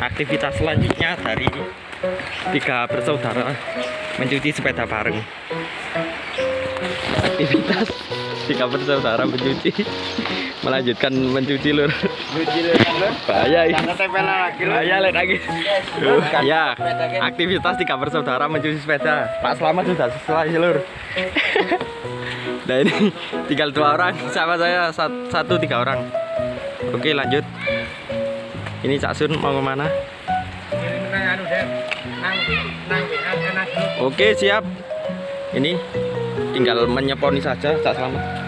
aktivitas selanjutnya dari tiga bersaudara mencuci sepeda bareng. Aktivitas tiga bersaudara mencuci melanjutkan mencuci lur. Bahaya ini. Bahaya lagi. Ya. Aktivitas tiga bersaudara mencuci sepeda. Pak Selamat sudah selesai lur. Nah ini tinggal dua orang sama saya sat- satu tiga orang. Oke lanjut ini Cak Sun mau ke mana oke siap. Ini tinggal menyeponi saja Cak Selamat